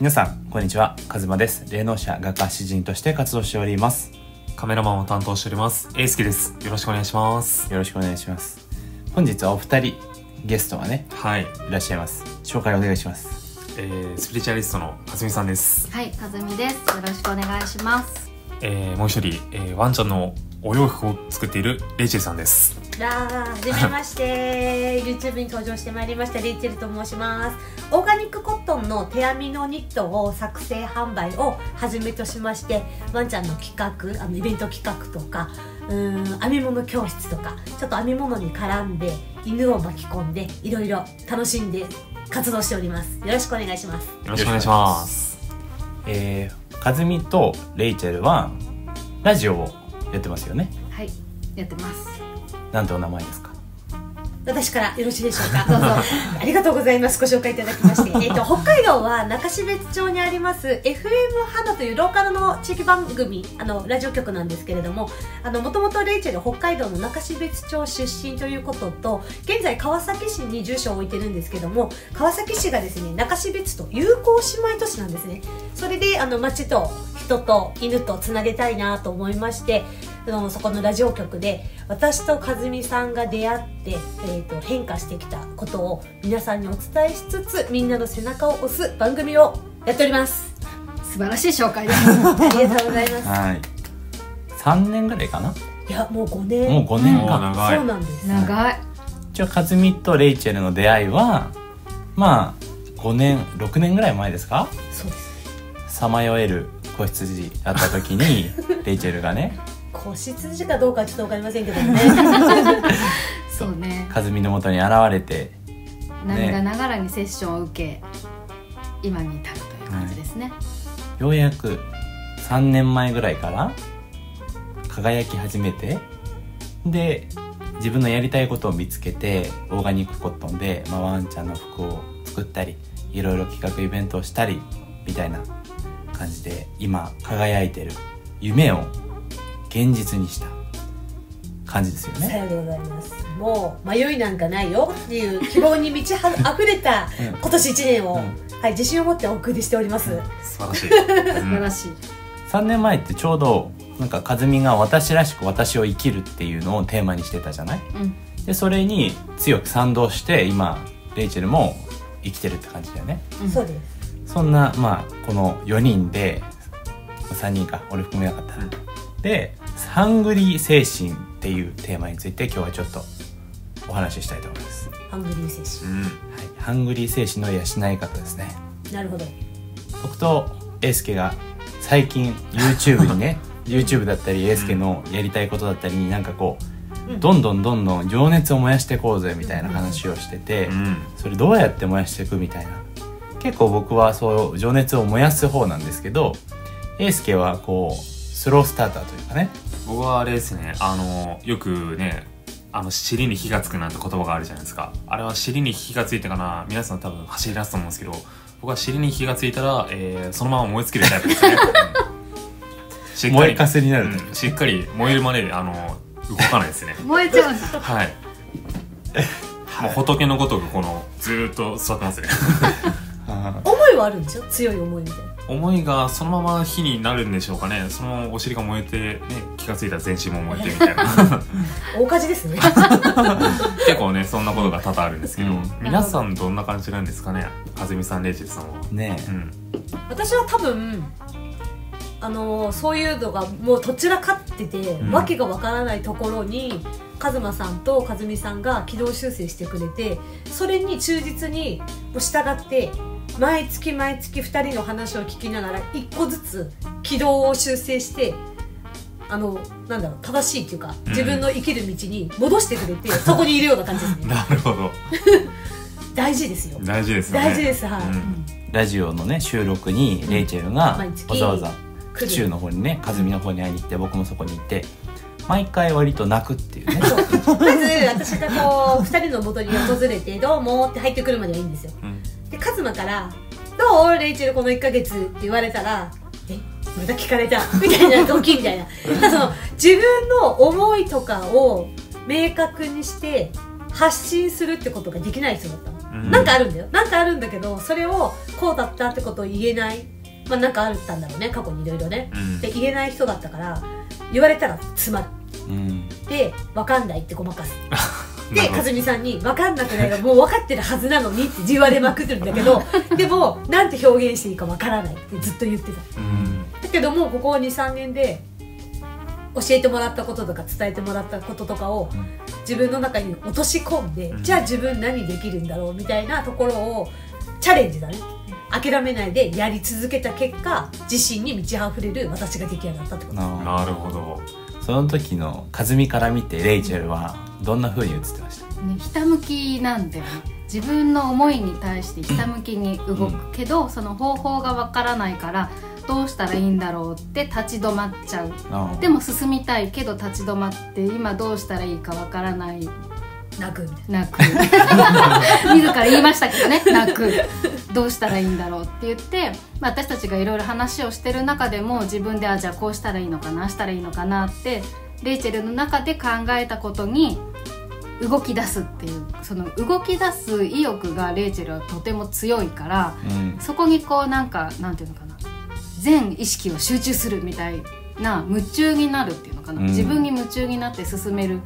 皆さんこんにちはカズマです霊能者画家詩人として活動しておりますカメラマンを担当しております。エイスケです。よろしくお願いします。よろしくお願いします本日はお二人ゲストがねはい。いらっしゃいます紹介お願いしますえー、スピリチュアリストのかずみさんです。はい、かずみです。よろしくお願いします。えー、もう一人、えー、ワンちゃんのお洋服を作っているレイチェルさんです。らーはじめまして。YouTube に登場してまいりましたレイチェルと申します。オーガニックコットンの手編みのニットを作成販売をはじめとしましてワンちゃんの企画あのイベント企画とかうーん編み物教室とかちょっと編み物に絡んで犬を巻き込んでいろいろ楽しんで活動しております。よろしくお願いします。よろしくお願いします。えー、かずみとレイチェルはラジオをやってますよね？はい、やってます。なんてお名前ですか？私からよろしいでしょうか？どうぞ。ありがとうございます。ご紹介いただきまして、えっと北海道は中標津町にあります FM 花というローカルの地域番組あのラジオ局なんですけれどもあのもともとレイチェル北海道の中標津町出身ということと現在川崎市に住所を置いてるんですけども川崎市がですね中標津と友好姉妹都市なんですね。それであの町と人と犬とつなげたいなと思いましてそこのラジオ局で私と和美さんが出会って、えー、と変化してきたことを皆さんにお伝えしつつみんなの背中を押す番組をやっております。素晴らしい紹介です。ありがとうございます。はい。3年ぐらいかな？いやもう5年。もう5年もうか、長いそうなんです。長い。一応かずみとレイチェルの出会いはまあ5年6年ぐらい前ですか？そうです。さまよえる子羊だった時に レイチェルがね子羊かどうかはちょっと分かりませんけどもね そうね。和美のもとに現れて涙ながらにセッションを受け、今に至るという感じですね。ようやく3年前ぐらいから輝き始めてで自分のやりたいことを見つけてオーガニックコットンで、まあ、ワンちゃんの服を作ったりいろいろ企画イベントをしたりみたいな感じで今輝いてる夢を現実にした感じですよね。さようでございます。もう迷いなんかないよっていう希望に満ちは溢れた うん。今年1年を、うん。はい、自信を持ってお送りしております、素晴らしい。素晴らしい。3年前ってちょうどなんか和美が私らしく私を生きるっていうのをテーマにしてたじゃない？うん。でそれに強く賛同して今レイチェルも生きてるって感じだよね。うん。そうですそんなまあこの4人で3人か俺含めなかったら、うん。でハングリー精神っていうテーマについて今日はちょっとお話ししたいと思います、ハングリー精うん。はい、ハングリー精神の養い方ですね。神なるほど。僕とエイスケが最近 YouTube にね YouTube だったりエイスケのやりたいことだったりになんかこう、うん。どんどんどんどん情熱を燃やしていこうぜみたいな話をしてて、うん。それどうやって燃やしていくみたいな結構僕はそう情熱を燃やす方なんですけどエイスケはこうスロースターターというかね僕はあれですね、あの、よくね、あの、尻に火がつくなんて言葉があるじゃないですか。あれは尻に火がついてかな、皆さん多分走り出すと思うんですけど、僕は尻に火がついたら、えー、そのまま燃え尽きるタイプですね。うんしっかり燃えかすになるうんしっかり燃えるまで、あの、動かないですね。燃えちゃうんだ。はい。もう仏のごとくこの、ずーっと座ってますね。はあるんですよ。強い思いみたいな。思いがそのまま火になるんでしょうかね。そのお尻が燃えて、ね、気がついたら全身も燃えてみたいな。大火事ですね。結構ね、そんなことが多々あるんですけど、うん。皆さんどんな感じなんですかね？かずみさん、レイチェルさんは。ーねうん。私は多分あのそういうのがもうどちらかってて、ん。わけがわからないところにカズマさんとカズミさんが軌道修正してくれてそれに忠実に従って毎月毎月2人の話を聞きながら1個ずつ軌道を修正してあのなんだろう正しいっていうかうん。自分の生きる道に戻してくれて、そこにいるような感じです。ね なるほど。大事ですよ。大事ですよね。大事です。はい、うん。ラジオのね収録にレイチェルがわざわざ府中の方にね和美の方に会いに行って僕もそこに行って毎回割と泣くっていうね。まず私がこう2人の元に訪れて「どうも」って入ってくるまではいいんですよ。うんでカズマから「どう？レイチェルこの1ヶ月」って言われたら「えまた聞かれた」みたいなドキみたいな。その自分の思いとかを明確にして発信するってことができない人だったの、うん。なんかあるんだよ。なんかあるんだけどそれをこうだったってことを言えない。まあなんかあったんだろうね過去にいろいろね。うん。で言えない人だったから言われたら詰まる。うん。で分かんないってごまかす で和美さんに「分かんなくないよもう分かってるはずなのに」って言われまくってるんだけど でもなんて表現していいか分からない。ってずっと言ってた。うん。だけどもここ23年で教えてもらったこととか伝えてもらったこととかをうん。自分の中に落とし込んで、うん。じゃあ自分何できるんだろうみたいなところをチャレンジだね。諦めないでやり続けた結果自信に満ち溢れる私が出来上がったってこと。ななるほどその時の和美から見てレイチェルはどんな風に映ってました？ね、ひたむきなんだよね。自分の思いに対してひたむきに動くけど、その方法がわからないからどうしたらいいんだろうって立ち止まっちゃう。あ。でも進みたいけど立ち止まって今どうしたらいいかわからない泣くみたいな。泣く。自ら言いましたけどね。泣く。どうしたらいいんだろうって言って、まあ、私たちがいろいろ話をしてる中でも自分であじゃあこうしたらいいのかなしたらいいのかなってレイチェルの中で考えたことに動き出すっていうその動き出す意欲がレイチェルはとても強いからうん。そこにこうなんかなんていうのかな全意識を集中するみたいな夢中になるっていうのかな、うん。自分に夢中になって進める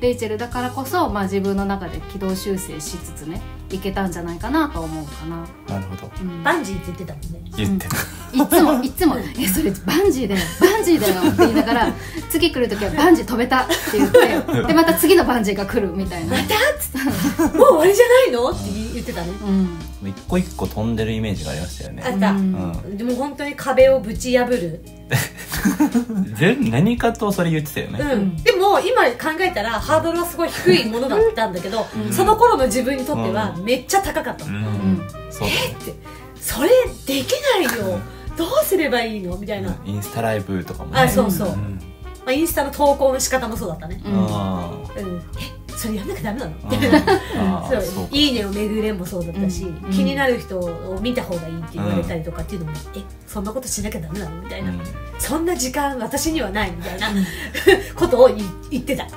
レイチェルだからこそ、まあ、自分の中で軌道修正しつつねいけたんじゃないかなと思うかな、なるほど。うん。バンジーって言ってたもんね。言ってた、いつもいつも「えそれバンジーだよ。バンジーだよ」って言いながら 次来る時は「バンジー飛べた」って言って でまた次のバンジーが来るみたいな、もう終わりじゃないの？って言ってたね。うん、一個一個飛んでるイメージがありましたよね。あった、うん。でも本当に壁をぶち破る、全何かとそれ言ってたよね、うん、でも今考えたらハードルはすごい低いものだったんだけど、うん。その頃の自分にとってはめっちゃ高かったの、うん。うんそうだね。って。それできないよ。どうすればいいの？みたいな、インスタライブとかもね。あそうそう、うまんあ、インスタの投稿の仕方もそうだったね、うん。あうん、えそれやんなきゃダメなの？ー。あーそう。そうか。いいねを巡れもそうだったし、うん。気になる人を見た方がいいって言われたりとかっていうのも、えそんなことしなきゃダメなの？みたいな、うん。そんな時間私にはないみたいな。ことを言言ってた。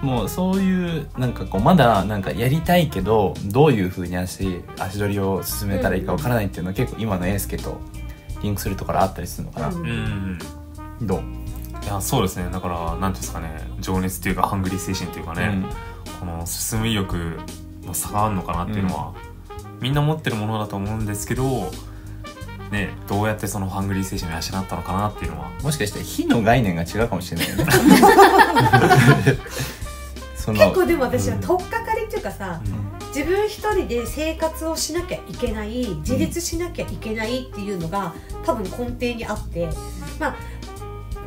もうそういうなんかこうまだなんかやりたいけどどういうふうに足足取りを進めたらいいかわからないっていうのは結構今のエースケとリンクするところあったりするのかな、うん。うん。どう、いやそうですね。だから何ていうんですかね。情熱っていうかハングリー精神っていうかね、この進む意欲の差があるのかなっていうのは、みんな持ってるものだと思うんですけどねどうやってそのハングリー精神を養ったのかなっていうのは。もしかして火の概念が違うかもしれないよね。結構でも私はうん取っかかりっていうかさ、自分一人で生活をしなきゃいけない自立しなきゃいけないっていうのが多分根底にあってまあ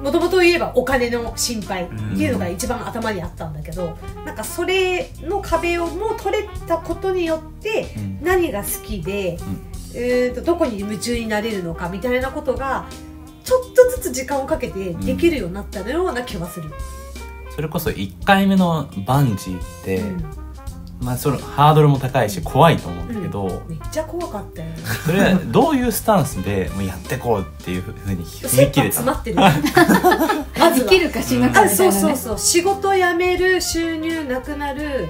もともと言えばお金の心配っていうのが一番頭にあったんだけど、なんかそれの壁をもう取れたことによってうん。何が好きで、えーとどこに夢中になれるのかみたいなことがちょっとずつ時間をかけてできるようになったような気はする。それこそ1回目のバンジーって、うんまあそのハードルも高いし怖いと思うんだけど、めっちゃ怖かったよ。それはどういうスタンスでもうやってこうっていうふうに踏み切れた？の詰まってる。まずは生きる。か死ぬかみたいな、ね、あそうそうそう。仕事辞める収入なくなる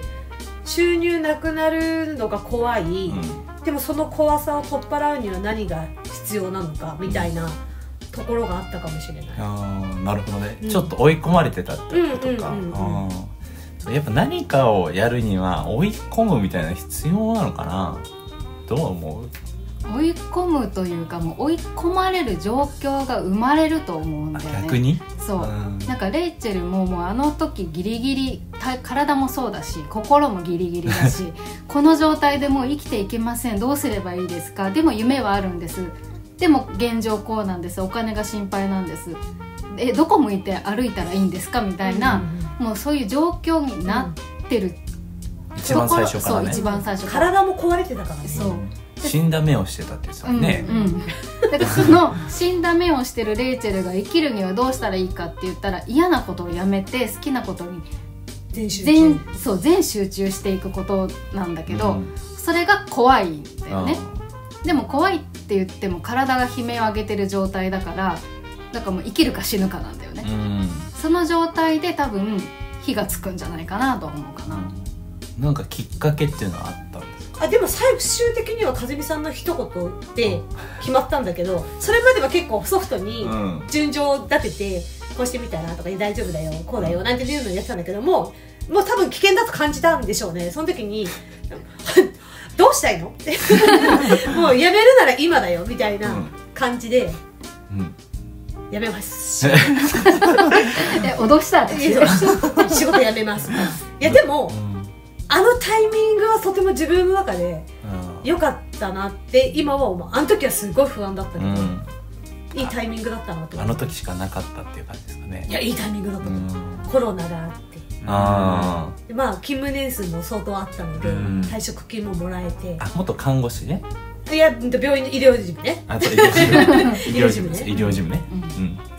収入なくなるのが怖い、うん。でもその怖さを取っ払うには何が必要なのかみたいなところがあったかもしれない、あーなるほどね、うん。ちょっと追い込まれてたってことか、うんうんうんうんやっぱ何かをやるには追い込むみたいな必要なのかな？どう思う？追い込むというかもう追い込まれる状況が生まれると思うんあだよね。逆に？そう、うん。なんかレイチェルももうあの時ギリギリた体もそうだし心もギリギリだし この状態でもう生きていけません。どうすればいいですか？でも夢はあるんです。でも現状こうなんです。お金が心配なんです。えどこ向いて歩いたらいいんですか？みたいな、もうそういう状況になってる一番最初からね。そう一番最初から。体も壊れてたからね。そう。死んだ目をしてたって言ってたもんね、うんうん、だからその死んだ目をしてるレイチェルが生きるにはどうしたらいいかって言ったら嫌なことをやめて好きなことに全集中。全そう全集中していくことなんだけど、うん。それが怖いんだよね。あでも怖いって言っても体が悲鳴を上げてる状態だからだからもう生きるか死ぬかなんだよね、ーうんその状態で多分火がつくんじゃないかなと思うかな、なんかきっかけっていうのはあったんですか？あでも最終的には和美さんの一言で決まったんだけどそれまでは結構ソフトにん。順序を立ててこうしてみたらとか大丈夫だよこうだよなんていうのをやってたんだけどももう多分危険だと感じたんでしょうねその時に。どうしたいの？っ てもうやめるなら今だよみたいな感じで。うんやめます。え脅した私仕事辞めます。いやでもうん。あのタイミングはとても自分の中でうん。良かったなって今は思う。あの時はすごい不安だったけど、うん。いいタイミングだったなとあの時しかなかったっていう感じですかね。いやいいタイミングだった。と思う、うん。コロナがあって。あでまあ勤務年数も相当あったので、うん。退職金ももらえて。ーあ元看護師ねいや病院の医療事務ね。あと医療事務 医療事務ね。医療事務ね。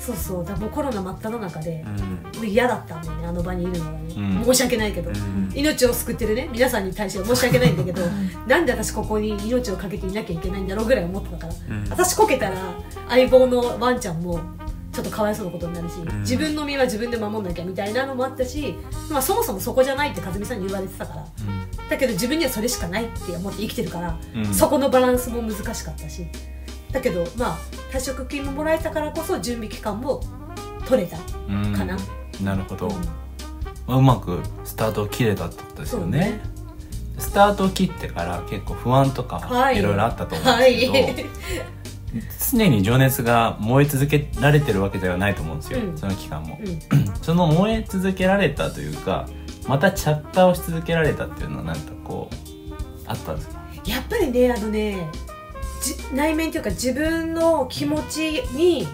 そうそう。だもうコロナ真っ只中で、うん。もう嫌だったんだよねあの場にいるのがね、うん。申し訳ないけど、うん。命を救ってるね。皆さんに対しては申し訳ないんだけど なんで私ここに命をかけていなきゃいけないんだろうぐらい思ってたから、うん。私こけたら相棒のワンちゃんもちょっとかわいそうなことになるし、ん。自分の身は自分で守んなきゃみたいなのもあったし、まあ、そもそもそこじゃないって和美さんに言われてたから。だけど自分にはそれしかないって思って生きてるから、うん。そこのバランスも難しかったし。だけどまあ退職金ももらえたからこそ準備期間も取れた、うん。かななるほど、うん。まあうまくスタートを切れたってことですよね。ね。スタートを切ってから結構不安とかはい。いろいろあったと思うんはですけど、い常に情熱が燃え続けられてるわけではないと思うんですよ、うん。その期間も、うん。その燃え続けられたというかまた着火をし続けられたっていうのはなんかこうあったんですか？やっぱりねあのねじ内面というか自分の気持ちに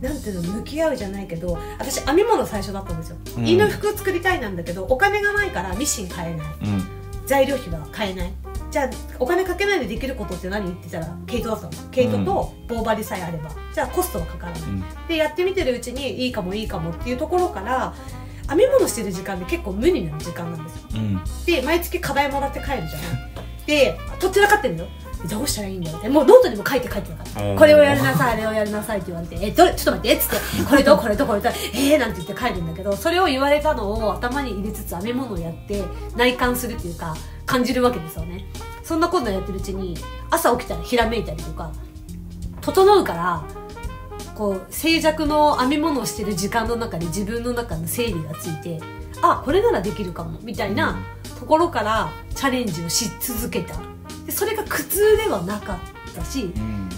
なんていうの向き合うじゃないけど私編み物最初だったんですよ、うん。犬服作りたいなんだけどお金がないからミシン買えない。うん。材料費は買えないじゃあお金かけないでできることって何？って言ったら毛糸だったの。毛糸と棒針さえあれば、じゃあコストはかからない。うん。でやってみてるうちにいいかもいいかもっていうところから編み物してる時間って結構無になる時間なんですよ。うん。で毎月課題もらって帰るじゃない。でとっちらかってんのよどうしたらいいんだよってもうノートにも書いて書いてなかった。これをやりなさいあれをやりなさいって言われて「えどれちょっと待って」っつって「これと これとこれとえー」なんて言って帰るんだけどそれを言われたのを頭に入れつつ編み物をやって内観するっていうか感じるわけですよね。そんなことやってるうちに朝起きたらひらめいたりとか整うからこう静寂の編み物をしてる時間の中で自分の中の整理がついてあこれならできるかもみたいなところからチャレンジをし続けた。でそれが苦痛ではなかったし、うん。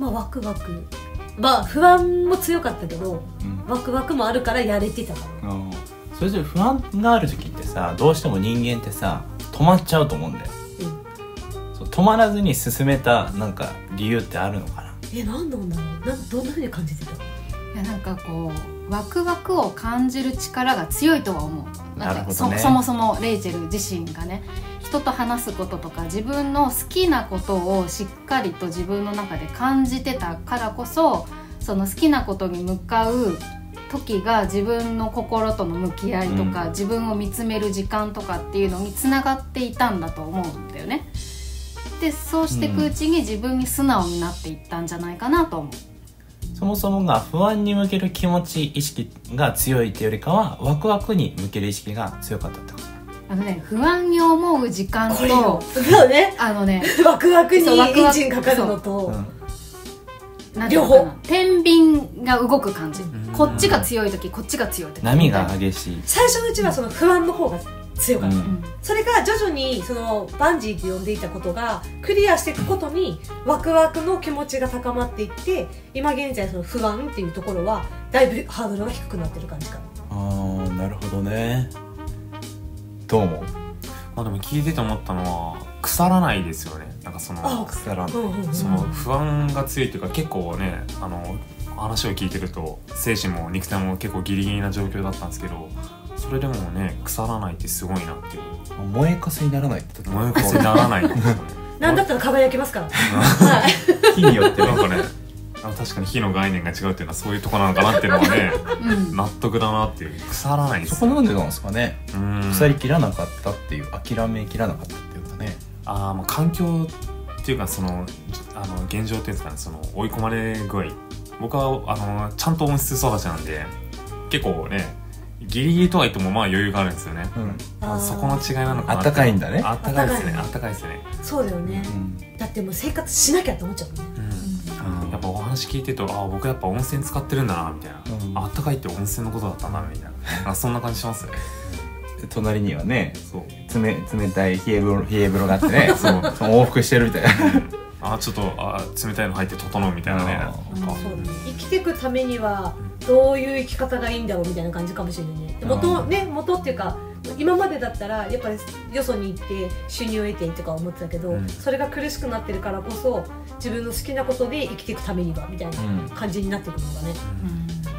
まあ、ワクワク。まあ不安も強かったけどうん。ワクワクもあるからやれてたからうん。それぞれ不安がある時ってさどうしても人間ってさ止まっちゃうと思うんだよ。うん。そう止まらずに進めたなんか理由ってあるのかな？え何なんだろう？なんどんなふうに感じてた？いやなんかこうワクワクを感じる力が強いとは思うなるほどねそそもそもレイチェル自身がね人と話すこととか自分の好きなことをしっかりと自分の中で感じてたからこそその好きなことに向かう時が自分の心との向き合いとか、うん自分を見つめる時間とかっていうのにつながっていたんだと思うんだよね。でそうしていくうちに自分に素直になっていったんじゃないかなと思う。そもそもが不安に向ける気持ち意識が強いっていうよりかはワクワクに向ける意識が強かったってこと。あのね不安に思う時間とそうね。あのね ワクワクにエンジンかかるのとう。のかな両方。天秤が動く感じ。ん。こっちが強い時こっちが強い時。波が激しい、最初のうちはその不安の方が強かった、うん。うんそれが徐々にそのバンジーって呼んでいたことがクリアしていくことにワクワクの気持ちが高まっていって今現在その不安っていうところはだいぶハードルが低くなってる感じかな。あーなるほどね。どう思う？まあでも聞いてて思ったのは腐らないですよね。なんかそのあ腐らんうんうんうん。その不安が強いというか結構ねあの話を聞いてると精神も肉体も結構ギリギリな状況だったんですけどそれでもね腐らないってすごいなっていう。燃えかすにならないって燃えかすにならない。なんだったら輝きますから。は い火によってなんかねあ確かに火の概念が違うっていうのはそういうとこなのかなっていうのはねうん。納得だなっていう。腐らないです。そこなんでなんですかね。うん。腐りきらなかったっていう諦めきらなかったっていうかね。あーまあ環境っていうかそのあの現状っていうんですかね。その追い込まれ具合。僕はあのちゃんと温室育ちなんで結構ねギリギリとは言ってもまあ余裕があるんですよね、うん。まあそこの違いなのかなあったかいんだね。あったかいですね。ああったかいですね。そうだよね、だってもう生活しなきゃって思っちゃうもん。ねうん。やっぱお話聞いてるとああ僕やっぱ温泉使ってるんだなみたいな、うん。あったかいって温泉のことだったんだみたいな。あそんな感じします？ねで隣にはねそう。冷冷たい冷え風呂冷え風呂があってね そう。その往復してるみたいな。あちょっとあ冷たいの入って整うみたいなね。あなんか。そうだね。生きていくためにはどういう生き方がいいんだろうみたいな感じかもしれないね。で元ね元っていうか今までだったらやっぱりよそに行って収入を得てとか思ってたけど、うん。それが苦しくなってるからこそ自分の好きなことで生きていくためにはみたいなうん感じになってくるのがね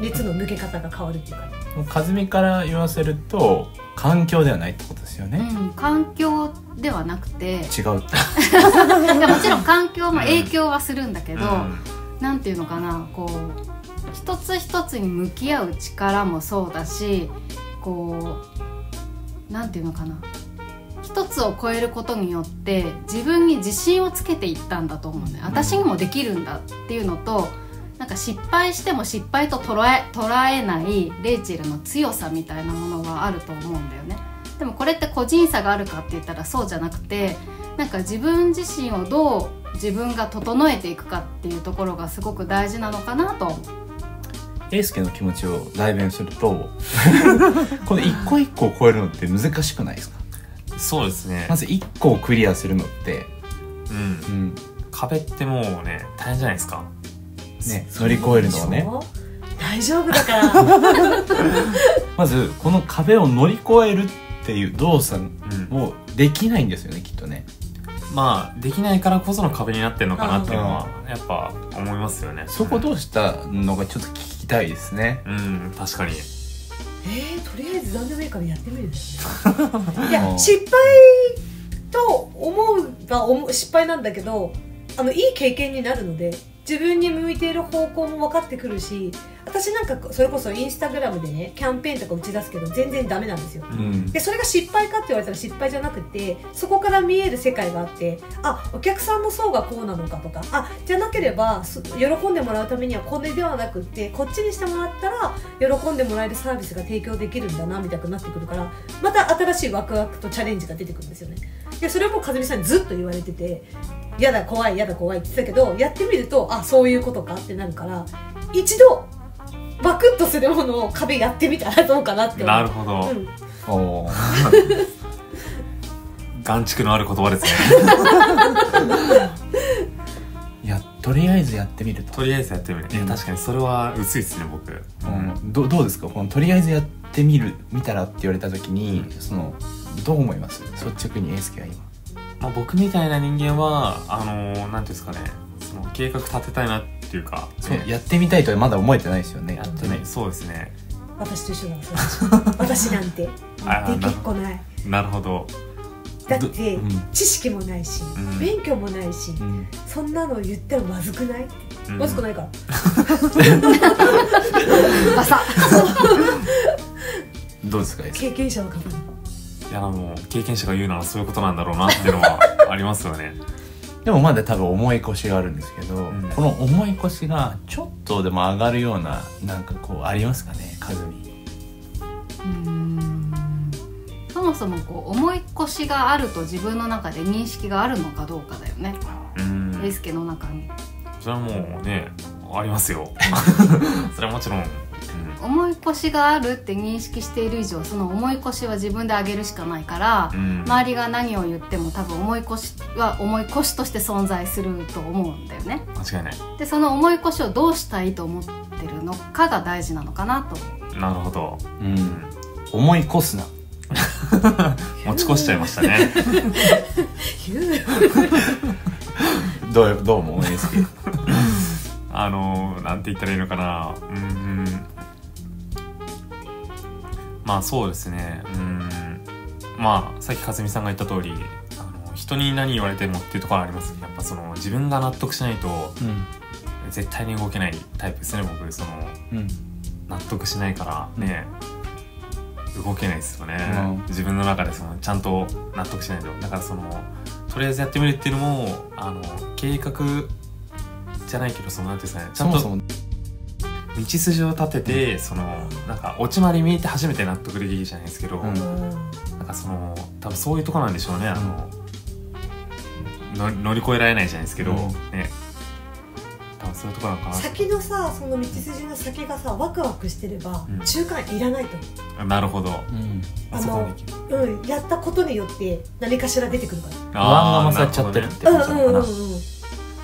熱の抜け方が変わるっていうかね。和美から言わせると環境ではないってことですよね、うん、環境ではなくて違うって。いやもちろん環境も影響はするんだけど、うん。なんていうのかなこう一つ一つに向き合う力もそうだしこうなんていうのかな。一つを超えることによって自分に自信をつけていったんだと思うね。私にもできるんだっていうのとなんか失敗しても失敗と捉え捉えないレイチェルの強さみたいなものがあると思うんだよね。でもこれって個人差があるかって言ったらそうじゃなくてなんか自分自身をどう自分が整えていくかっていうところがすごく大事なのかなと思う英介の気持ちを代弁すると この一個一個を超えるのって難しくないですか？そうですね。まず一個をクリアするのって、うん。うん。壁ってもうね大変じゃないですか。ね、乗り越えるのはね。大丈夫だから。まずこの壁を乗り越えるっていう動作うんもできないんですよねきっとね。まあできないからこその壁になってるのかなっていうのはやっぱ思いますよね。そこどうしたのかちょっと聞きたいですね。うん確かに。えー、とりあえず何でもいいからやってみる いうん。や失敗と思うが思う失敗なんだけどあのいい経験になるので自分に向いている方向も分かってくるし私なんかそれこそインスタグラムでねキャンペーンとか打ち出すけど全然ダメなんですよ。うん。でそれが失敗かって言われたら失敗じゃなくてそこから見える世界があってあお客さんの層がこうなのかとかあじゃなければす喜んでもらうためにはこれではなくってこっちにしてもらったら喜んでもらえるサービスが提供できるんだなみたいになってくるからまた新しいワクワクとチャレンジが出てくるんですよね。でそれをもう和美さんにずっと言われててやだ怖いやだ怖いって言ってたけどやってみるとあそういうことかってなるから一度バクッとするものを壁やってみたらどうかなってなるほど、うん。おー。眼蓄のある言葉ですね。いやとりあえずやってみると。とりあえずやってみる、いや確かにそれは薄いですね僕、うん、どどうですか？このとりあえずやってみる見たらって言われた時にそのどう思います？率直に英介は今。まあ、僕みたいな人間はあのー、なんていうんですかね。その計画立てたいなっていうか、そう。ねやってみたいとはまだ思えてないですよねやってない。そうですね。私と一緒だ私 私なんて。あできっこない。なるほど。だってどうん。知識もないし、うん。勉強もないし、うん。そんなの言ったらまずくない、うん。まずくないか？ら バサ。どうですか？経験者の方に。いやもう経験者が言うならそういうことなんだろうなっていうのはありますよねでもまだ多分重い腰があるんですけど、ん。この重い腰がちょっとでも上がるようななんかこうありますかね和美うーん。そもそもこう重い腰があると自分の中で認識があるのかどうかだよね。うん。英介の中にそれはもうねありますよ。それはもちろん重い腰があるって認識している以上その重い腰は自分で上げるしかないから、うん。周りが何を言っても多分重い腰は重い腰として存在すると思うんだよね。間違いない。でその重い腰をどうしたいと思ってるのかが大事なのかなと。思うなるほど、ううん。ん、重い越すな。持ち越しちゃいましたね。どうどう思う？英介あのー、なんて言ったらいいのかな。うんまあそうですね。うん。まあさっき和美さんが言った通りあの人に何言われてもっていうところはありますやっぱその自分が納得しないとうん。絶対に動けないタイプですね僕。そのうん。納得しないからね、動けないですよね、うん自分の中でそのちゃんと納得しないと。だからそのとりあえずやってみるっていうのもあの計画じゃないけどそのなんていうんですかね。ちゃんとそもそも道筋を立ててそのなんか落ちまで見えて初めて納得できるじゃないですけど、うん。なんかその多分そういうとこなんでしょうね。あの、の乗り越えられないじゃないですけど、うん。ね。多分そういうとこなのか先のさその道筋の先がさワクワクしてれば、うん。中間いらないとななるほど。うん。あそこできる。思う、うん、やったことによって何かしら出てくるから。不安が勝っちゃってるってことなのかな、うんうんうんうん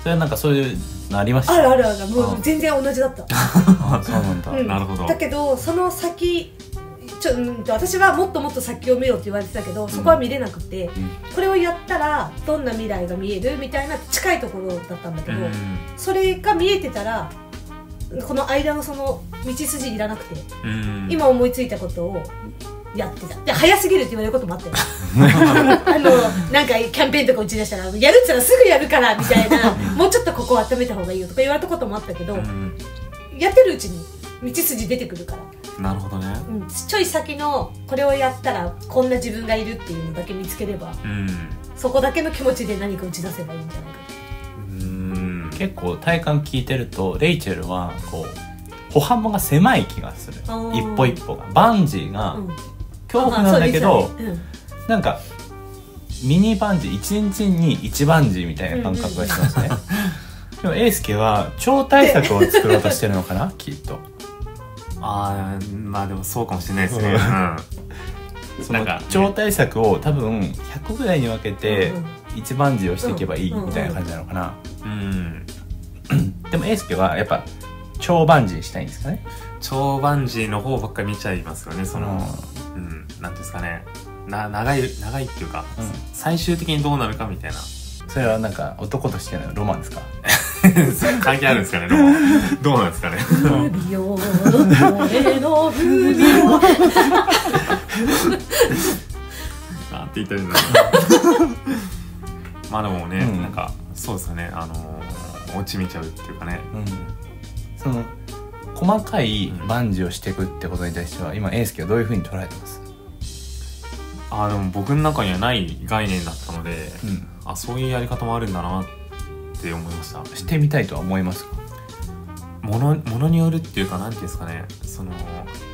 それはなんかそういうのありました。あるあるある。もううん。全然同じだった、あ そうなんだ、うん。なるほど。だけどその先ちょうんと私はもっともっと先を見ろって言われてたけどそこは見れなくて、これをやったらどんな未来が見える？みたいな近いところだったんだけど、うん。それが見えてたらこの間のその道筋いらなくて、うん。今思いついたことをやってた。で早すぎるって言われることもあったよ。あのなんかキャンペーンとか打ち出したらやるって言ったらすぐやるからみたいな。もうちょっとここ温めた方がいいよとか言われたこともあったけど、うん。やってるうちに道筋出てくるから、なるほどね。うん、ちょい先のこれをやったらこんな自分がいるっていうのだけ見つければうん。そこだけの気持ちで何か打ち出せばいいんじゃないか。うん。結構体感聞いてるとレイチェルはこう歩幅が狭い気がする。一歩一歩が。バンジーがうん恐怖なんだけど、うですよね。なんかミニバンジー一日に一バンジーみたいな感覚がしますね、でもエイスケは超大作を作ろうとしてるのかな？きっと。ああまあでもそうかもしれないですね、ううん。んその超大作を多分100ぐらいに分けてうんうん。一バンジーをしていけばいいみたいな感じなのかな、うん。でもエイスケはやっぱ超バンジーしたいんですかね？超バンジーの方ばっかり見ちゃいますよねその。ううんなんですかね。な長い長いっていうか、うん。最終的にどうなるかみたいな。それはなんか男としてのロマンですか？関係あるんですかねでもどうなんですかね。なんて言ったらいいんだろう。まあでもね、うん。なんかそうですよね。あのー、落ち見ちゃうっていうかね。うん。その細かいバンジーをしていくってことに対しては今エイスケはどういうふうに捉えてます？あーでも僕の中にはない概念だったので、うん。あそういうやり方もあるんだなって思いました。してみたいとは思いますか？ものものによるっていうかなんていうんですかね。その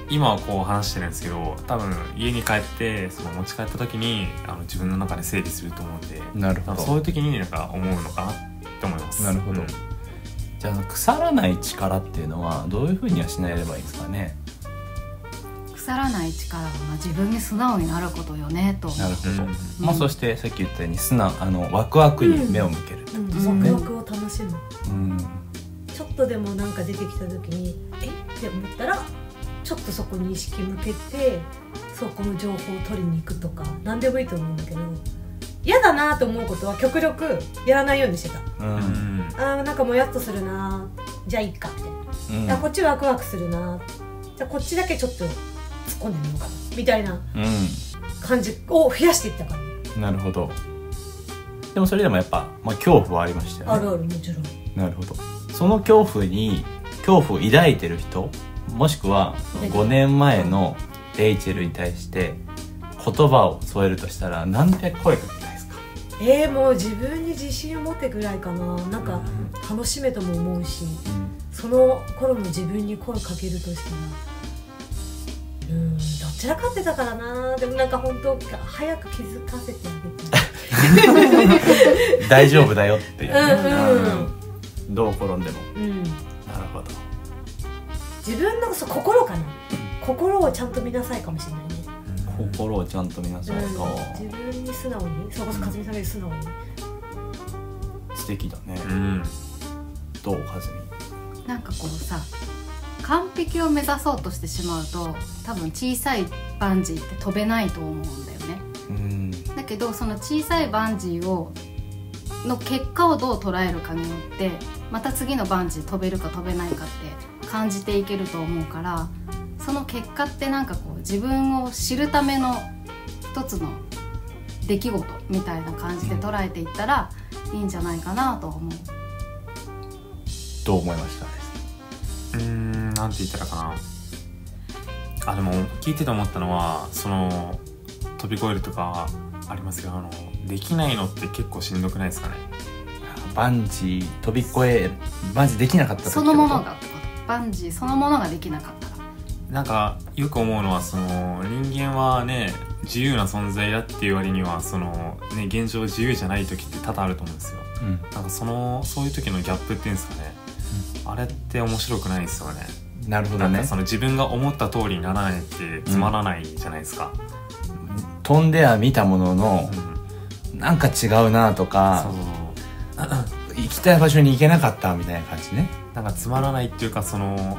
今はこう話してるんですけど多分家に帰ってその持ち帰った時にあの自分の中で整理すると思うんでなるほど。そういう時になんか思うのかなって思います。なるほど。うん。じゃあ腐らない力っていうのはどういうふうに養えればいいんですかね？腐らない力はまあ自分に素直になることよねと。なるほど、うん。まあそしてさっき言ったように素直あのワクワクに目を向けるってことですよねワクワクを楽しむ。うん。ちょっとでもなんか出てきた時にえ？って思ったらちょっとそこに意識向けてそこの情報を取りに行くとか何でもいいと思うんだけど嫌だなと思うことは極力やらないようにしてた。うん。うんあーなんかもやっとするなじゃあいっかみたいな、うん。あこっちワクワクするなじゃあこっちだけちょっと突っ込んでみようかなみたいなう感じを増やしていったから、んなるほど。でもそれでもやっぱ、まあ、恐怖はありましたよね。あるあるもちろん。なるほど。その恐怖に恐怖を抱いてる人もしくはその5年前のレイチェルに対して言葉を添えるとしたら何て声かけたいですか？えー、もう自分に自信を持ってぐらいかな。なんか楽しめとも思うしその頃の自分に声かけるとしたらうんどちらかってたからな。でもなんか本当早く気づかせてあげて。大丈夫だよっていう。ねうん。うん。どう転んでも。うん。なるほど。自分のそう心かな。心をちゃんと見なさいかもしれないね、心をちゃんと見なさいと、うん、自分に素直にそれこそかずみさんが言う素直に。素敵だね、うん。どうかずみなんかこうさ完璧を目指そうとしてしまうと多分小さいバンジーって飛べないと思うんだよね。うん。だけどその小さいバンジーをの結果をどう捉えるかによってまた次のバンジー飛べるか飛べないかって感じていけると思うからその結果ってなんかこう自分を知るための一つの出来事みたいな感じで捉えていったらいいんじゃないかなと思う。どう思いました？うーんなんて言ったらかな。あでも聞いてて思ったのはその飛び越えるとかありますけどあのできないのって結構しんどくないですかね。バンジー飛び越えマジできなかったそのものがってこパンジーそのものができなかったら。なんかよく思うのはその人間はね自由な存在だっていう割にはそのね現状自由じゃない時って多々あると思うんですよ。うん。なんかそのそういう時のギャップっていうんですかね、あれって面白くないですよねなるほどね。その自分が思った通りにならないってつまらないじゃないですか、飛んでは見たもののうん。なんか違うなとか 行きたい場所に行けなかったみたいな感じね。なんかつまらないっていうかその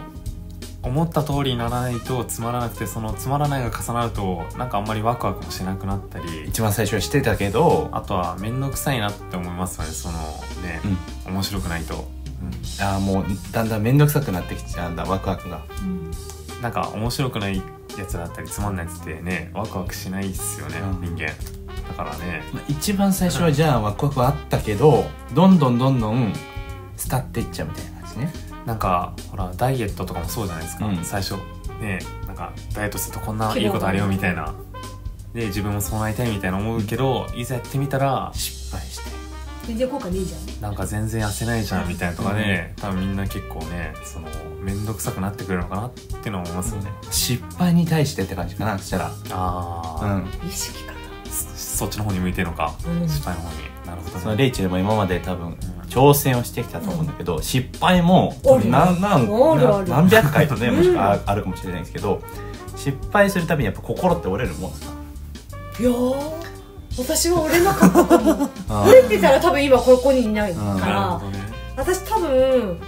思った通りにならないとつまらなくてそのつまらないが重なるとなんかあんまりワクワクもしなくなったり。一番最初はしてたけどあとは面倒くさいなって思いますよねそのね、面白くないと、うんああもうだんだん面倒くさくなってきちゃうんだワクワクが。なんか面白くないやつだったりつまんないやつってねワクワクしないっすよね、うん。人間。だからね。まあ一番最初はじゃあワクワクはあったけどどんどんどんどん伝っていっちゃうみたいな感じね。なんかほらダイエットとかもそうじゃないですか、うん。最初ねなんかダイエットするとこんないいことあるよみたいな。で自分もそうなりたいみたいな思うけどいざやってみたら失敗して全然効果ねえじゃんなんか全然痩せないじゃんみたいなとかで、多分みんな結構ねその面倒くさくなってくるのかなっていうのは思いますよね、失敗に対してって感じかなそしたら。ああ、うん。意識かな。そそっちの方に向いてるのか、うん。失敗の方に。なるほどね。そのレイチェルも今まで多分挑戦をしてきたと思うんだけど、失敗もある何何あるある。何百回とね もしくはうああるかもしれないですけど失敗するたびにやっぱ心って折れるもんですか？いやー私は折 れなかった折れてたら多分今ここにいないからね。私多分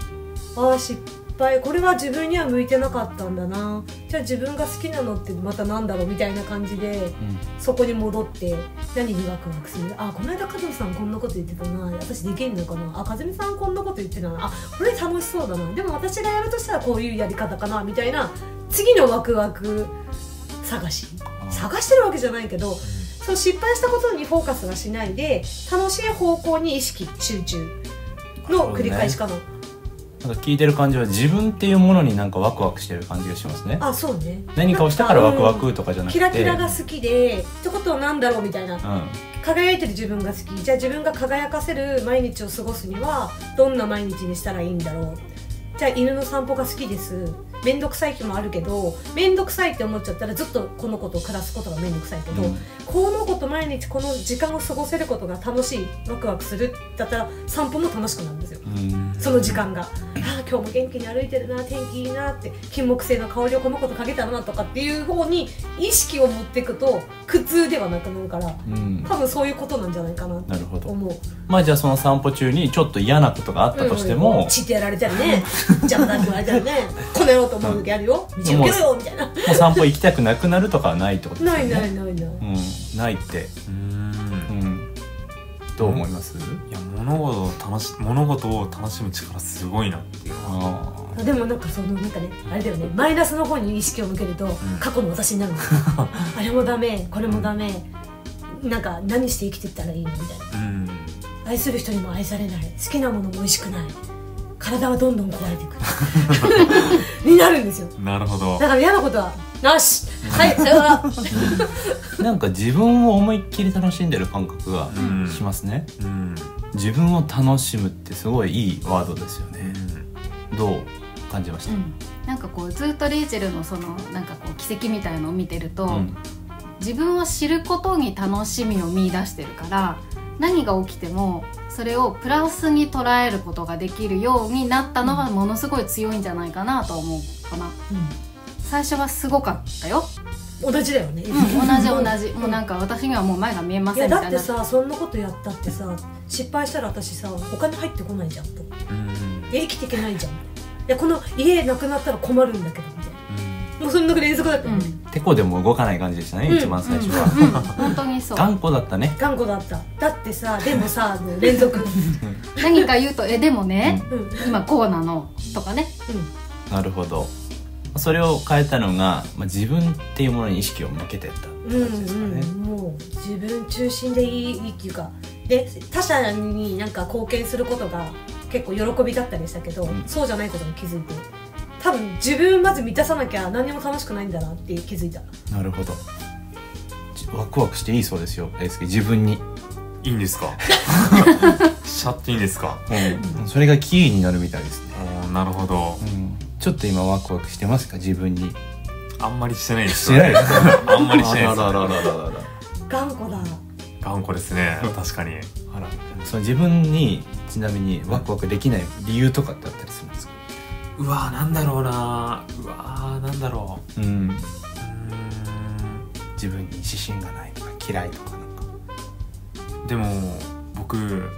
ああ失敗。これは自分には向いてなかったんだな。じゃあ自分が好きなのってまたなんだろうみたいな感じでそこに戻って何にワクワクする。あこの間和美さんこんなこと言ってたな。私できんのかな。あ和美さんこんなこと言ってたな。あこれ楽しそうだな。でも私がやるとしたらこういうやり方かな。みたいな次のワクワク探し。探してるわけじゃないけどそう失敗したことにフォーカスはしないで楽しい方向に意識集中の繰り返しかな、なんか聞いてる感じは自分っていうものになんかワクワクしてる感じがしますね。あそうね。何かをしたからワクワクとかじゃなくて。キラキラが好きでってことは何だろうみたいな。うん。輝いてる自分が好き。じゃあ自分が輝かせる毎日を過ごすにはどんな毎日にしたらいいんだろう。じゃあ犬の散歩が好きです面倒くさい日もあるけど面倒くさいって思っちゃったらずっとこの子と暮らすことが面倒くさいけど、うん。この子と毎日この時間を過ごせることが楽しいワクワクするだったら散歩も楽しくなるんですよ。うん。その時間が、ああ今日も元気に歩いてるな天気いいなって金木犀の香りをこの子とかけたなとかっていう方に意識を持っていくと苦痛ではなくなるからうん。多分そういうことなんじゃないかなとなるほど。思うまあじゃあその散歩中にちょっと嫌なことがあったとしてうん。も、チってやられたりね。邪魔だって言われたりね。この野郎と思う時あるよ。道受けろよみたいな。もう散歩行きたくなくなるとかはないってことですよね。ないないないない。うん。ないって。うーん。うん。どう思います、いや物事を楽し物事を楽しむ力すごいなっていう。あでもなんかそのなんかねあれだよね。マイナスの方に意識を向けると、過去の私になるの。あれもダメこれもダメ。なんか何して生きていったらいいのみたいな。うん。愛する人にも愛されない。好きなものも美味しくない体はどんどん壊れていく。になるんですよ。なるほど。だから嫌なことはなしはいさよなら。ー なんか自分を思いっきり楽しんでる感覚がうん。しますね、うん。自分を楽しむってすごいいいワードですようね、ん。どう感じました、うん。なんかこうずっとレイチェルのそのなんかこう奇跡みたいのを見てると、うん。自分を知ることに楽しみを見出してるから何が起きてもそれをプラスに捉えることができるようになったのはものすごい強いんじゃないかなと思うかな。最初はすごかったよ、同じだよね、うん、同じ同じ。もうなんか私にはもう前が見えまいやだってせんみたいな。さそんなことやったってさ失敗したら私さお金入ってこないじゃんと。う生きていけないじゃん。いやこの家なくなったら困るんだけどもうそんな連続だった。よね、てこでも動かない感じでしたね、うん。一番最初は、うん。本当にそう。頑固だったね。頑固だった。だってさでもさもう連続。何か言うと「えでもね、うん。うん今こうなの」とかね。なるほど。それを変えたのが、まあ、自分っていうものに意識を向けてったうん感じですかね、うん、もう自分中心でいいいいっていうか。で他者になんか貢献することが結構喜びだったりしたけど、ん。そうじゃないことに気づいて多分自分まず満たさなきゃ何にも楽しくないんだなって気づいた。なるほど。じワクワクしていいそうですよ大輔自分に、いいんですか？しちゃっていいんですか？うん、それがキーになるみたいですね、おーなるほど。うん、ちょっと今ワクワクしてますか？自分に。あんまりしてないです。してない。で すあんまりしてないです。あらららららら。頑固だ。頑固ですね。確かに。あら。その自分にちなみにワクワクできない理由とかってあったりするんですか？うわーなんだろうな。うわーなんだろう。ん。ううーん。自分に自信がないとか嫌いとかなんか。でも僕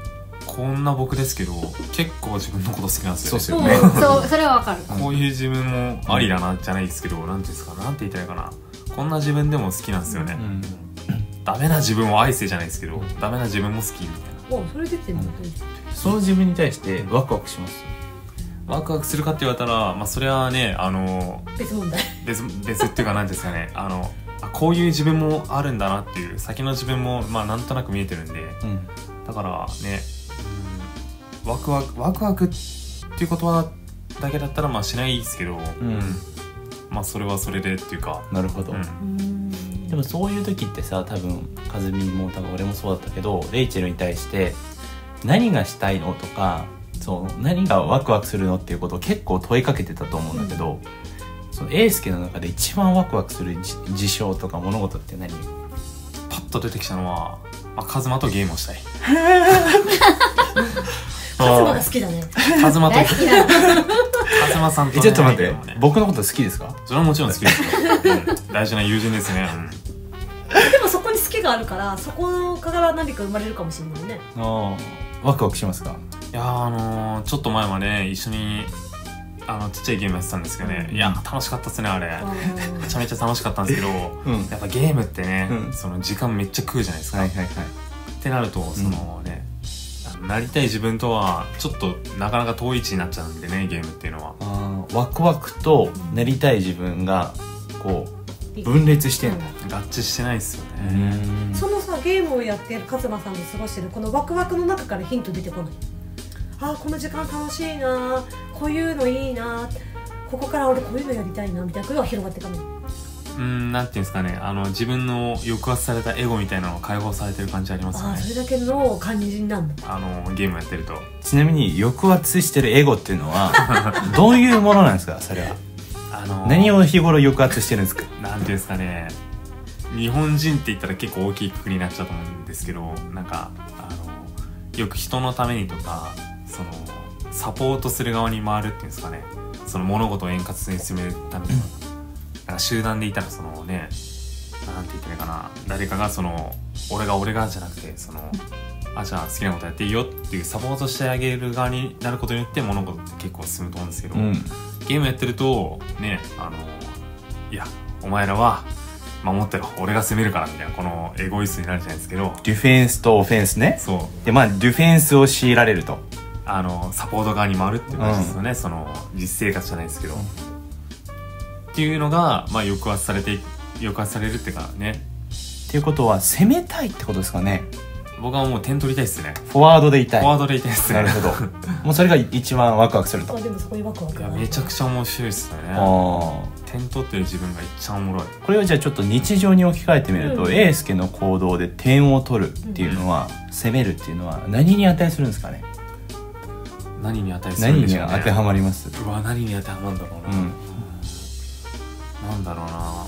こんな僕ですけど結構自分のこと好きなんですよね。そうすよね。そうそれはわかる。こういう自分もありだなじゃないですけど、なんていうんですかなんて言ったらいいかな。こんな自分でも好きなんですよね、うん。ダメな自分を愛せじゃないですけど、ダメな自分も好きみたいな。おそれ出てるの？その自分に対してワクワクしますワクワクするかって言われたらまあそれはねあの別問題。別別っていうか何ですかね。あのあこういう自分もあるんだなっていう先の自分もまあなんとなく見えてるんで。うん。だからね、うん、ワクワクワクワクっていう言葉だけだったらまあしないですけど、うん。まあそれはそれでっていうか、なるほど、うん。うん。でもそういう時ってさ多分和美も多分俺もそうだったけどレイチェルに対して何がしたいのとかそう何がワクワクするのっていうことを結構問いかけてたと思うんだけど、そのエースケの中で一番ワクワクするじ事象とか物事って何？パッと出てきたのは、まあ、カズマとゲームをしたい。カズマが好きだね。カズマと大好きカズマさんと、ね、えちょっと待って、ゲームをね。僕のこと好きですか？それはもちろん好きですよ、うん。大事な友人ですね、うん。でもそこに好きがあるからそこから何か生まれるかもしれないね。ああワクワクしますか？いやーあのー、ちょっと前まで一緒にあのちっちゃいゲームやってたんですけどね、いや楽しかったっすねあれ。めちゃめちゃ楽しかったんですけどうん。やっぱゲームってね、うん。その時間めっちゃ食うじゃないですか、はいはいはい。ってなるとそのね、なりたい自分とはちょっとなかなか遠い位置になっちゃうんでねゲームっていうのは。ワクワクとなりたい自分がこう分裂してんだ、合致してないですようね、ん。そのさゲームをやってる勝間さんと過ごしてるこのワクワクの中からヒント出てこない？あーこの時間楽しいな。こういうのいいな。ここから俺こういうのやりたいなみたいなことが広がっていかない。うんなんていうんですかね。あの自分の抑圧されたエゴみたいなのが解放されてる感じありますよね。ああそれだけの感じになるんだ。あのゲームやってると。ちなみに抑圧してるエゴっていうのは どういうものなんですか？それは。あの何を日頃抑圧してるんですか？なんていうんですかね。日本人って言ったら結構大きいくくりになっちゃうと思うんですけどなんかあのよく人のためにとかそのサポートする側に回るっていうんですかね。その物事を円滑に進めるために。なんか集団でいたらそのねなんて言ったらいいかな。誰かがその俺が俺がじゃなくてそのあじゃあ好きなことやっていいよっていうサポートしてあげる側になることによって物事って結構進むと思うんですけど、うん。ゲームやってるとねあのいやお前らは守ってろ。俺が攻めるからみたいなこのエゴイスになるじゃないですけど。ディフェンスとオフェンスね。そう。でまあディフェンスを強いられるとあのサポート側に回るっていう感じですよね、その実生活じゃないですけど、っていうのが、まあ、抑圧されて抑圧されるっていうかね。っていうことは攻めたいってことですかね。僕はもう点取りたいっすね。フォワードでいたい。フォワードでいたいっすね。なるほど。もうそれが一番ワクワクすると。あでもそこにワクワクめちゃくちゃ面白いっすよね。点取ってる自分が一番おもろい。これをじゃあちょっと日常に置き換えてみると、うん。エースケの行動で点を取るっていうのは、攻めるっていうのは何に値するんですかね？何に値するん何にでしょうね。当てはまります？うわ何に当てはまるんだろうな、うん。なんだろうな。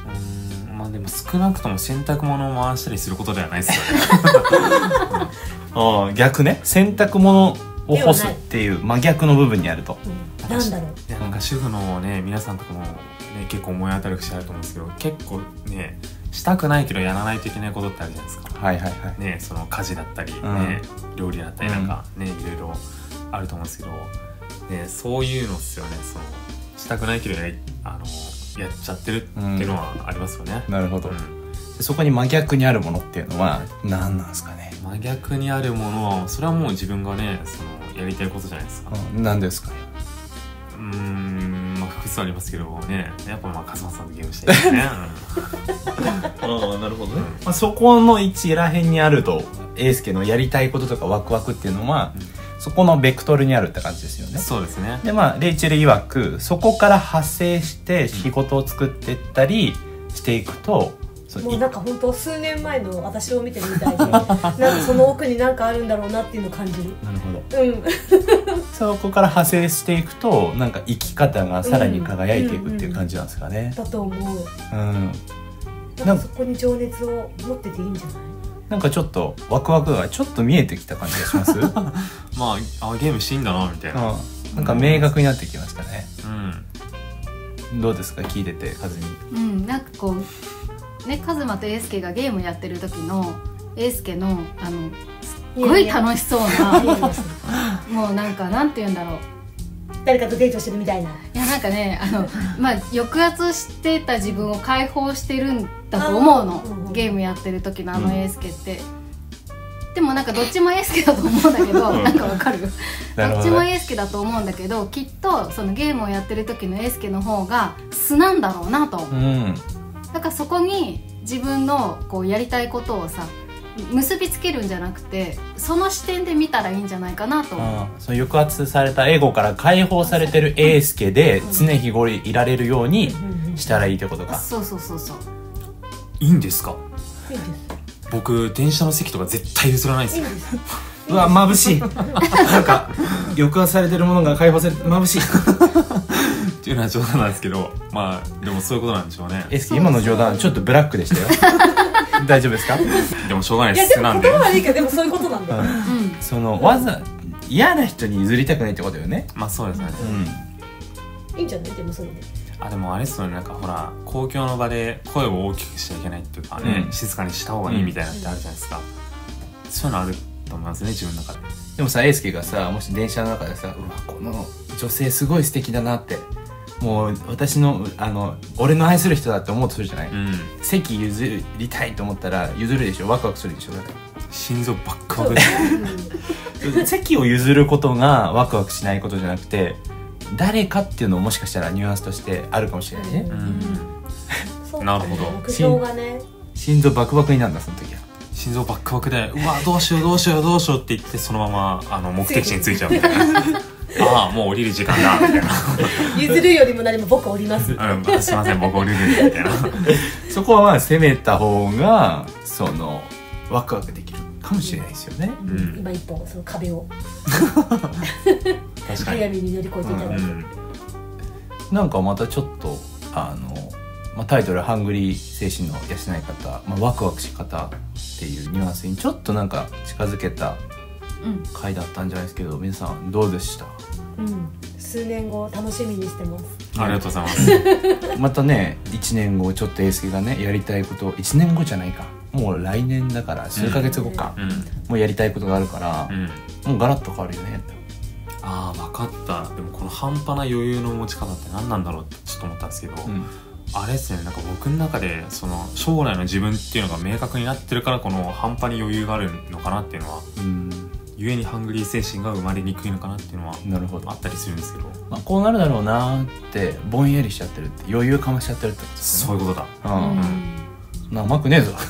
うーんまあでも少なくとも洗濯物を回したりすることではないですよね。ああ逆ね。洗濯物を干すっていう真逆の部分にあると。うん。なんだろう。いやなんか主婦のね皆さんとかも、ね、結構思い当たる節あると思うんですけど結構ねしたくないけどやらないといけないことってあるじゃないですか。はいはいはい。ねその家事だったり、うん。ね料理だったりなんかね、いろいろあると思うんですけど、ね、そういうのっすよね。そのしたくないけどやあのやっちゃってるっていうのはありますよね、なるほど、うん。でそこに真逆にあるものっていうのは何なんですかね、真逆にあるものはそれはもう自分がねそのやりたいことじゃないですか。うん、何ですかね？うーん。まあ複数ありますけどねやっぱまあ笠間さんとゲームしたいですね、ああなるほどね、まあ、そこの位置らへんにあると英介のやりたいこととかワクワクっていうのは、そこのベクトルにあるって感じですよねそうですねでまあレイチェル曰くそこから派生して仕事を作っていったりしていくともうなんか本当数年前の私を見てるみたいで なんかその奥に何かあるんだろうなっていうのを感じる。なるほど。うん。そこから派生していくとなんか生き方がさらに輝いていくっていう感じなんですかね。だと思う。うん。なんかそこに情熱を持ってていいんじゃない？なんかちょっとワクワクがちょっと見えてきた感じがします？う んまああゲームしていいんだなみたいな。なんか明確になってきましたね。うん。どうですか？聞いててカズミ。うんなんかこうねカズマとエースケがゲームやってる時のエースケのあのすっごい楽しそうなもうなんかなんて言うんだろう。誰かとデートしてるみたいな。いやなんかねあの まあ抑圧してた自分を解放してるんだと思うの。あーうんうんゲームやってる時のあうん。のエースケって、でもなんかどっちもエースケだと思うんだけど、うん。なんかわかる？どっちもエースケだと思うんだけどきっとそのゲームをやってる時のエースケの方が素なんだろうなと。思ううんだからそこに自分のこうやりたいことをさ結びつけるんじゃなくてその視点で見たらいいんじゃないかなと。思うああその抑圧されたエゴから解放されてるエースケで常日頃いられるようにしたらいいってことか。そうそうそうそう。いいんですか？いいです。僕電車の席とか絶対譲らないですよ。いいです。うわ眩しい。なんか抑圧されてるものが解放されて眩しいっていうのは冗談なんですけどまあでもそういうことなんでしょうね。エースケ今の冗談ちょっとブラックでしたよ。大丈夫ですか？でもしょうがないいやですで。言葉悪いけどでもそういうことなんだ。ようん。そのわざ嫌な人に譲りたくないってことよね。まあそうですね。うん。いいんじゃない？でもそれであでもあれですよね。なんかほら公共の場で声を大きくしちゃいけないっていうかね、うん。静かにした方がいいみたいなってあるじゃないですか、そういうのあると思いますね自分の中で。でもさエースケがさもし電車の中でさうわこの女性すごい素敵だなってもう私のあの俺の愛する人だって思うとするじゃない、うん。席譲りたいと思ったら譲るでしょ？ワクワクするでしょ？だって心臓バックバク。席を譲ることがワクワクしないことじゃなくて誰かっていうのももしかしたらニュアンスとしてあるかもしれないね、うん。なるほど。目標がね。心臓バクバクになるんだその時は。心臓バックバクでうわどうしようどうしようどうしようって言ってそのままあの目的地に着いちゃうみたいな ああもう降りる時間だみたい 譲るよりも何も僕降ります。な、うん、すいません僕降りるみたいな。そこはまあ攻めた方がそのワクワクできるかもしれないですよね、ん。今一歩その壁を。確かに。早めに乗り越えていただいて、うん。なんかまたちょっとあの、まあ、タイトル「ハングリー精神の養い方」まあ、ワクワクし方っていうニュアンスにちょっとなんか近づけたうん回だったんじゃないですけど皆さんどうでした？うん。数年後楽しみにしてます。ありがとうございます。またね1年後ちょっとエースケがねやりたいこと1年後じゃないか。もう来年だから数ヶ月後か、うん。もうやりたいことがあるからう、ん。もうガラッと変わるよねああ分かった。でもこの半端な余裕の持ち方って何なんだろうってちょっと思ったんですけど、うん。あれですねなんか僕の中でその将来の自分っていうのが明確になってるからこの半端に余裕があるのかなっていうのはうん故にハングリー精神が生まれにくいのかなっていうのはなるほど。あったりするんですけど。まあ、こうなるだろうなーってぼんやりしちゃってるって余裕かましちゃってるってことですね。そういうことだ。うん、うん。な甘くねえぞ。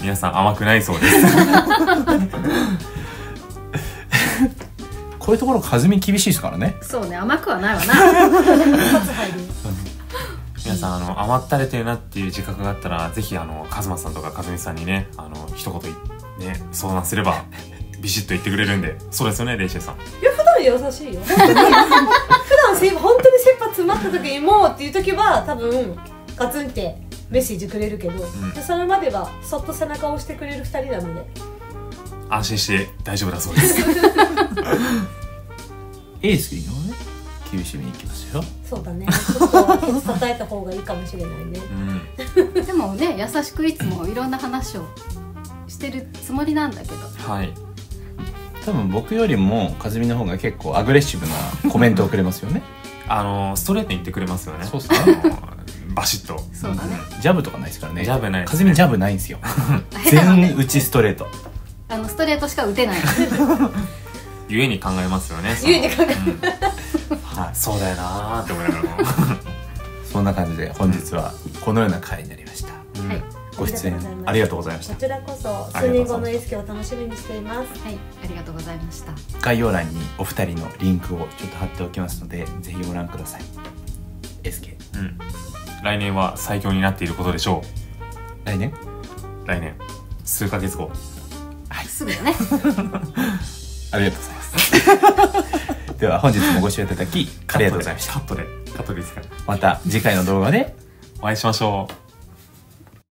皆さん甘くないそうです。こういうところ風見厳しいですからね。そうね甘くはないわな。皆さんあの甘ったれてるなっていう自覚があったらぜひあのカズマさんとかカズミさんにねあの一言いね相談すればビシッと言ってくれるんでそうですよねレイシェさん。いや普段優しいよ。本当に。普段せ本当に切羽詰まった時にもうっていう時は多分ガツンってメッセージくれるけど、ん。でそれまではそっと背中を押してくれる2人なので。安心して大丈夫だそうです。エースにもね。厳しめにいきますよ。そうだね。ちょっと叩いた方がいいかもしれないね。うん。でもね優しくいつもいろんな話をしてるつもりなんだけど。はい。多分僕よりも和美の方が結構アグレッシブなコメントをくれますよね。あのストレートに言ってくれますよね。そうっすかバシッと。そうだね。ジャブとかないですからね。ジャブないです和美ジャブないんですよ。全打ちストレート。あのストレートしか打てない。ゆえに考えますよね。ゆえに考えうん。はい。そうだよなーって思いながらも。そんな感じで本日はこのような回になりました。うんはいご出演ありがとうございました。こちらこそ数年後のエスケを楽しみにしています。はいありがとうございました。概要欄にお二人のリンクをちょっと貼っておきますのでぜひご覧ください。SK うん。来年は最強になっていることでしょ来年？う来年。数ヶ月後。すぐだね。ありがとうございます。では本日もご視聴いただきありがとうございました。カットで。カットでいいですか？また次回の動画で。お会いしましょう